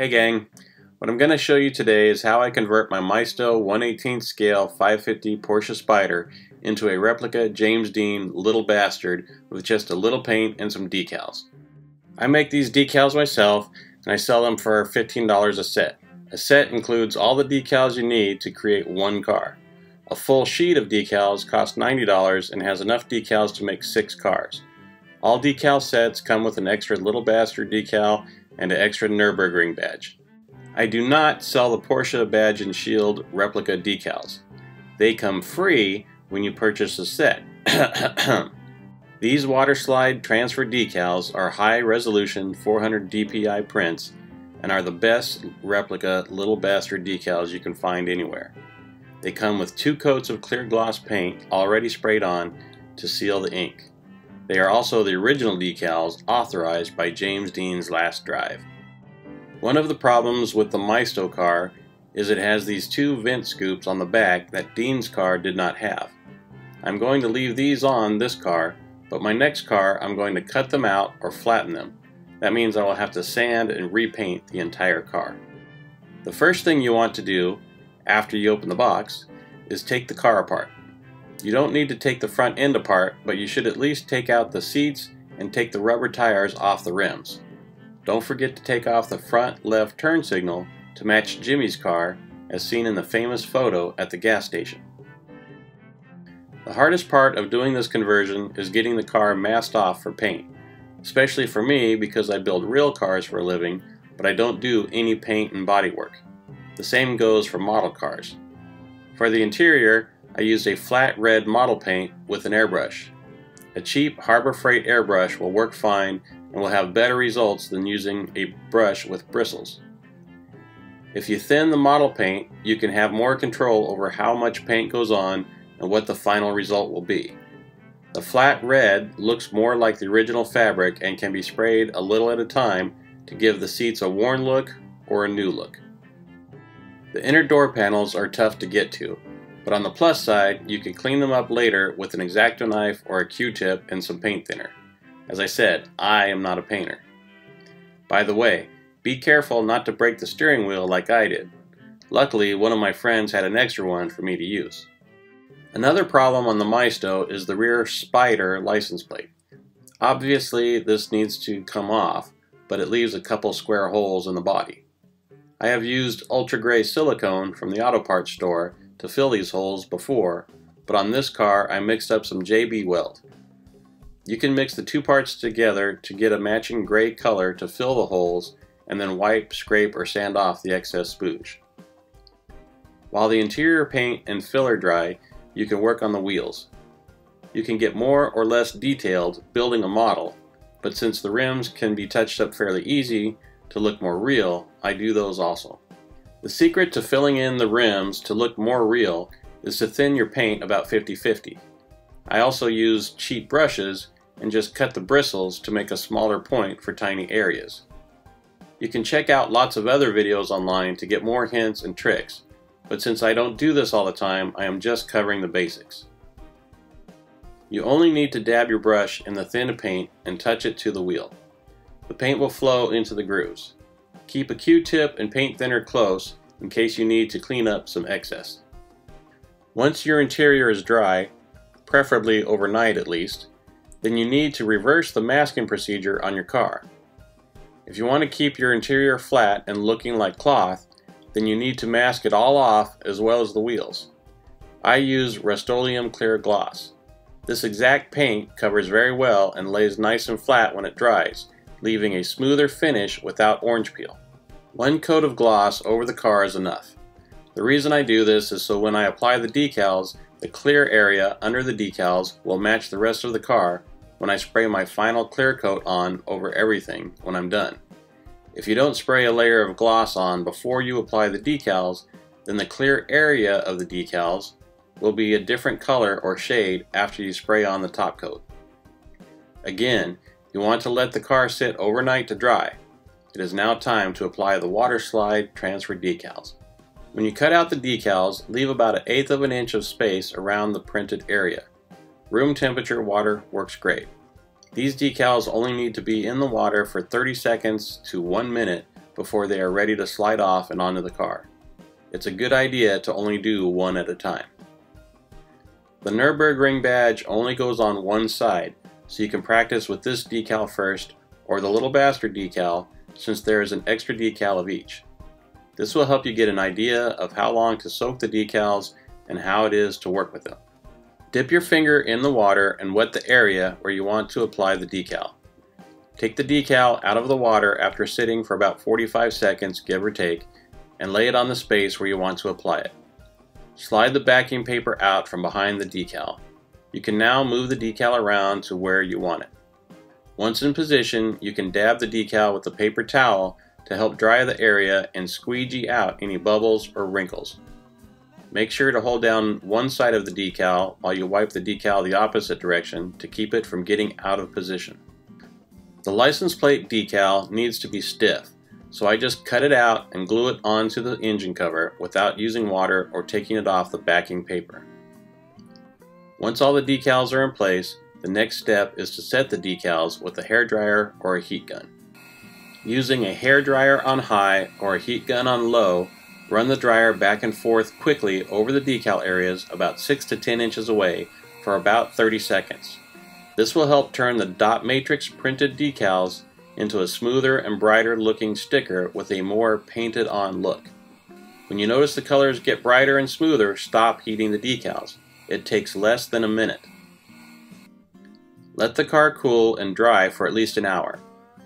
Hey gang, what I'm going to show you today is how I convert my Maisto 118 scale 550 Porsche Spyder into a replica James Dean Little Bastard with just a little paint and some decals. I make these decals myself and I sell them for $15 a set. A set includes all the decals you need to create one car. A full sheet of decals costs $90 and has enough decals to make six cars. All decal sets come with an extra Little Bastard decal and an extra Nürburgring badge. I do not sell the Porsche badge and shield replica decals. They come free when you purchase a set. These water slide transfer decals are high resolution 400 dpi prints and are the best replica Little Bastard decals you can find anywhere. They come with two coats of clear gloss paint already sprayed on to seal the ink. They are also the original decals authorized by James Dean's last drive. One of the problems with the Maisto car is it has these two vent scoops on the back that Dean's car did not have. I'm going to leave these on this car, but my next car I'm going to cut them out or flatten them. That means I will have to sand and repaint the entire car. The first thing you want to do after you open the box is take the car apart. You don't need to take the front end apart, but you should at least take out the seats and take the rubber tires off the rims. Don't forget to take off the front left turn signal to match Jimmy's car as seen in the famous photo at the gas station. The hardest part of doing this conversion is getting the car masked off for paint, especially for me because I build real cars for a living, but I don't do any paint and body work. The same goes for model cars. For the interior, I used a flat red model paint with an airbrush. A cheap Harbor Freight airbrush will work fine and will have better results than using a brush with bristles. If you thin the model paint, you can have more control over how much paint goes on and what the final result will be. The flat red looks more like the original fabric and can be sprayed a little at a time to give the seats a worn look or a new look. The inner door panels are tough to get to, but on the plus side, you can clean them up later with an X-Acto knife or a Q-tip and some paint thinner. As I said, I am not a painter. By the way, be careful not to break the steering wheel like I did. Luckily, one of my friends had an extra one for me to use. Another problem on the Maisto is the rear spider license plate. Obviously, this needs to come off, but it leaves a couple square holes in the body. I have used ultra gray silicone from the auto parts store to fill these holes before, but on this car I mixed up some JB Weld. You can mix the two parts together to get a matching gray color to fill the holes and then wipe, scrape, or sand off the excess spooge. While the interior paint and filler dry, you can work on the wheels. You can get more or less detailed building a model, but since the rims can be touched up fairly easy to look more real, I do those also. The secret to filling in the rims to look more real is to thin your paint about 50-50. I also use cheap brushes and just cut the bristles to make a smaller point for tiny areas. You can check out lots of other videos online to get more hints and tricks, but since I don't do this all the time, I am just covering the basics. You only need to dab your brush in the thin paint and touch it to the wheel. The paint will flow into the grooves. Keep a Q-tip and paint thinner close in case you need to clean up some excess. Once your interior is dry, preferably overnight at least, then you need to reverse the masking procedure on your car. If you want to keep your interior flat and looking like cloth, then you need to mask it all off as well as the wheels. I use Rust-Oleum Clear Gloss. This exact paint covers very well and lays nice and flat when it dries, leaving a smoother finish without orange peel. One coat of gloss over the car is enough. The reason I do this is so when I apply the decals, the clear area under the decals will match the rest of the car when I spray my final clear coat on over everything when I'm done. If you don't spray a layer of gloss on before you apply the decals, then the clear area of the decals will be a different color or shade after you spray on the top coat. Again, you want to let the car sit overnight to dry. It is now time to apply the water slide transfer decals. When you cut out the decals, leave about an eighth of an inch of space around the printed area. Room temperature water works great. These decals only need to be in the water for 30 seconds to 1 minute before they are ready to slide off and onto the car. It's a good idea to only do one at a time. The Nürburgring badge only goes on one side, so you can practice with this decal first or the Little Bastard decal since there is an extra decal of each. This will help you get an idea of how long to soak the decals and how it is to work with them. Dip your finger in the water and wet the area where you want to apply the decal. Take the decal out of the water after sitting for about 45 seconds, give or take, and lay it on the space where you want to apply it. Slide the backing paper out from behind the decal. You can now move the decal around to where you want it. Once in position, you can dab the decal with a paper towel to help dry the area and squeegee out any bubbles or wrinkles. Make sure to hold down one side of the decal while you wipe the decal the opposite direction to keep it from getting out of position. The license plate decal needs to be stiff, so I just cut it out and glue it onto the engine cover without using water or taking it off the backing paper. Once all the decals are in place, the next step is to set the decals with a hair dryer or a heat gun. Using a hair dryer on high or a heat gun on low, run the dryer back and forth quickly over the decal areas about 6 to 10 inches away for about 30 seconds. This will help turn the dot matrix printed decals into a smoother and brighter looking sticker with a more painted on look. When you notice the colors get brighter and smoother, stop heating the decals. It takes less than a minute. Let the car cool and dry for at least an hour.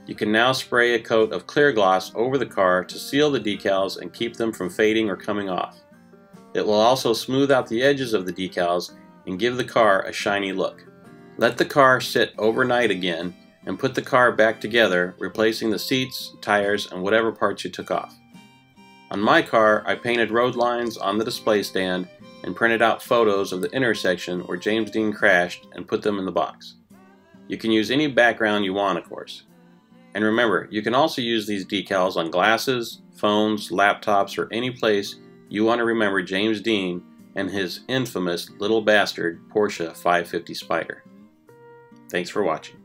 You can now spray a coat of clear gloss over the car to seal the decals and keep them from fading or coming off. It will also smooth out the edges of the decals and give the car a shiny look. Let the car sit overnight again and put the car back together, replacing the seats, tires, and whatever parts you took off. On my car, I painted road lines on the display stand and printed out photos of the intersection where James Dean crashed and put them in the box. You can use any background you want, of course. And remember, you can also use these decals on glasses, phones, laptops, or any place you want to remember James Dean and his infamous little bastard Porsche 550 Spyder. Thanks for watching.